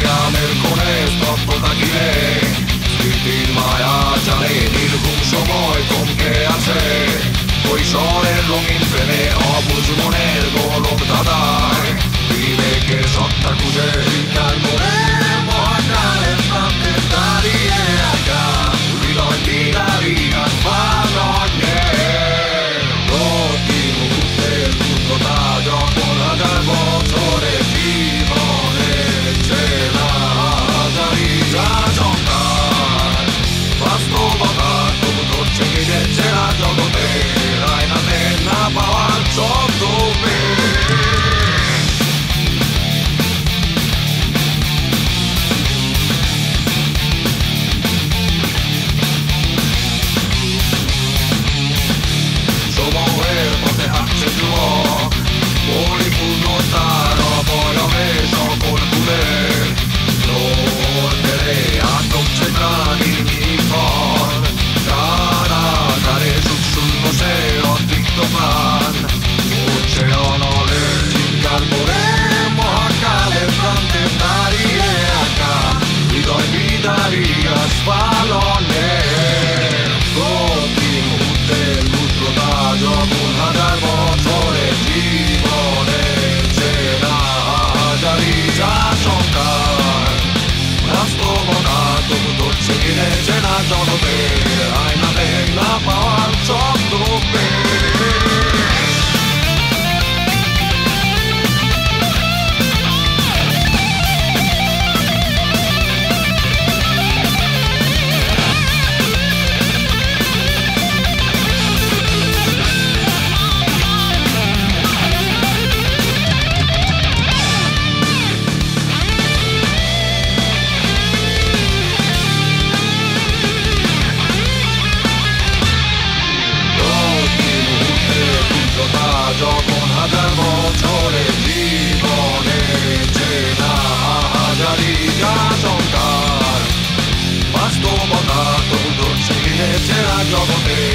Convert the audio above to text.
the army. She didn't turn out all the way. I'm Chicago for me.